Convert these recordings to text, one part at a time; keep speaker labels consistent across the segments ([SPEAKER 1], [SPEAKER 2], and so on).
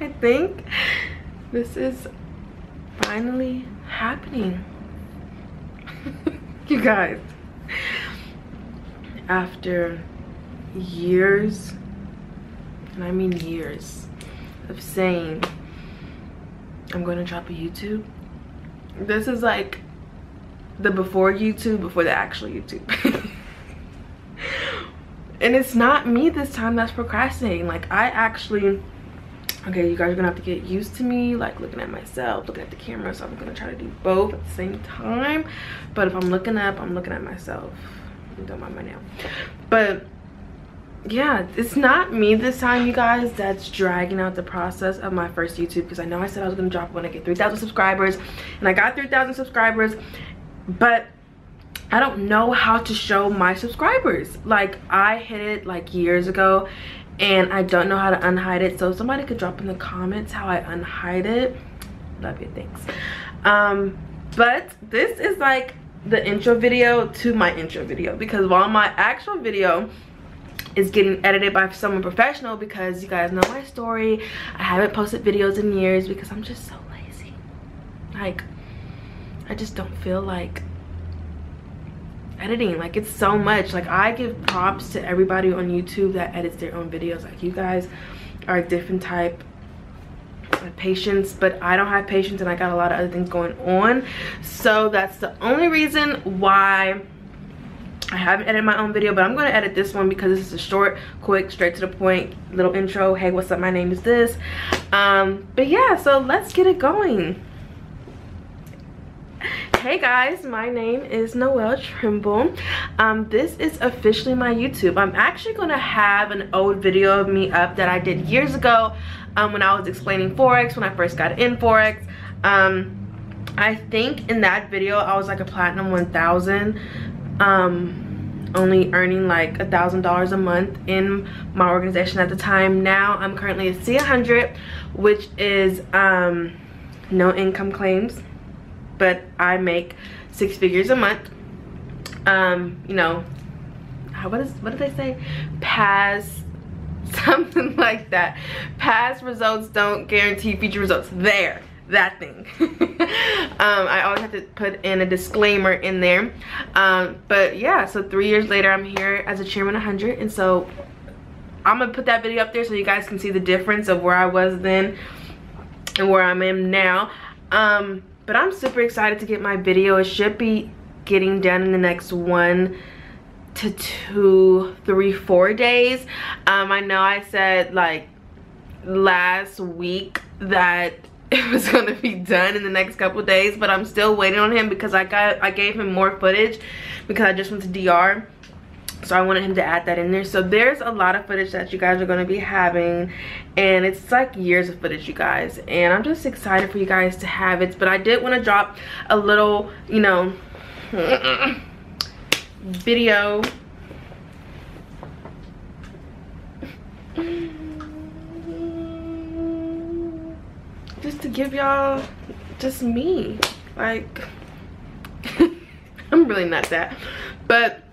[SPEAKER 1] I think this is finally happening. you guys, after years, and I mean years, of saying I'm going to drop a YouTube, this is like the before YouTube, before the actual YouTube. and it's not me this time that's procrastinating. Like I actually okay you guys are gonna have to get used to me like looking at myself looking at the camera so i'm gonna try to do both at the same time. But if i'm looking up i'm looking at myself. Don't mind my nail but yeah it's not me this time you guys that's dragging out the process of my first youtube because i know i said i was gonna drop when i get 3,000 subscribers and i got 3,000 subscribers but I don't know how to show my subscribers. Like I hit it like years ago and I don't know how to unhide it. So somebody could drop in the comments how I unhide it. Love you, thanks. Um, but this is like the intro video to my intro video because while my actual video is getting edited by someone professional because you guys know my story. I haven't posted videos in years because I'm just so lazy. Like, I just don't feel like editing like it's so much like i give props to everybody on youtube that edits their own videos like you guys are a different type of patience but i don't have patience and i got a lot of other things going on so that's the only reason why I haven't edited my own video, but I'm going to edit this one because this is a short, quick, straight to the point little intro. Hey, what's up? My name is this. Um, but yeah, so let's get it going hey guys my name is noelle trimble. Um, this is officially my youtube. I'm actually gonna have an old video of me up that i did years ago um, when i was explaining forex when i first got in forex. Um, i think in that video i was like a platinum 1000 um, only earning like a thousand dollars a month in my organization at the time. Now i'm currently a c100 which is um, no income claims but I make six figures a month. Um, you know, how what is what did they say? Pass something like that. Past results don't guarantee future results. There, that thing. um, I always have to put in a disclaimer in there. Um, but yeah, so three years later, I'm here as a chairman 100, and so I'm gonna put that video up there so you guys can see the difference of where I was then and where I am now. Um, but I'm super excited to get my video. It should be getting done in the next one to two, three, four days. Um, I know I said like last week that it was gonna be done in the next couple days, but I'm still waiting on him because I got I gave him more footage because I just went to DR so i wanted him to add that in there. So there's a lot of footage that you guys are going to be having and it's like years of footage you guys. And i'm just excited for you guys to have it. But i did want to drop a little you know video. Just to give y'all just me. Like i'm really not that. But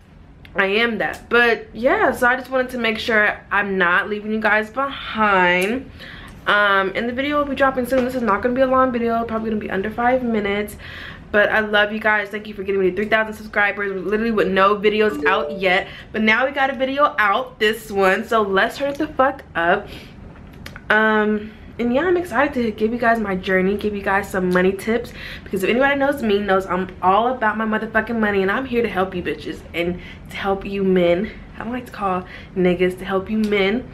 [SPEAKER 1] I am that. But yeah, so I just wanted to make sure I'm not leaving you guys behind. Um, and the video will be dropping soon. This is not going to be a long video. Probably going to be under five minutes. But I love you guys. Thank you for getting me to 3,000 subscribers. Literally with no videos out yet. But now we got a video out. This one. So let's turn it the fuck up. Um and yeah i'm excited to give you guys my journey give you guys some money tips. Because if anybody knows me knows i'm all about my motherfucking money. And i'm here to help you bitches and to help you men. I don't like to call niggas to help you men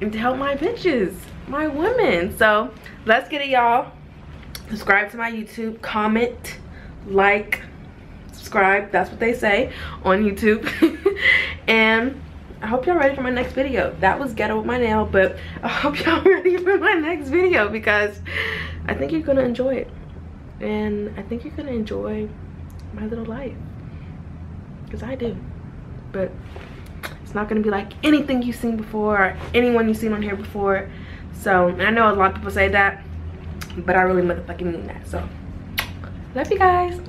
[SPEAKER 1] and to help my bitches my women. So let's get it y'all. Subscribe to my youtube. Comment like subscribe. That's what they say on youtube. And I hope y'all ready for my next video. That was ghetto with my nail, but I hope y'all ready for my next video because I think you're gonna enjoy it. And I think you're gonna enjoy my little life. Because I do. But it's not gonna be like anything you've seen before or anyone you've seen on here before. So, I know a lot of people say that, but I really motherfucking mean that. So, love you guys.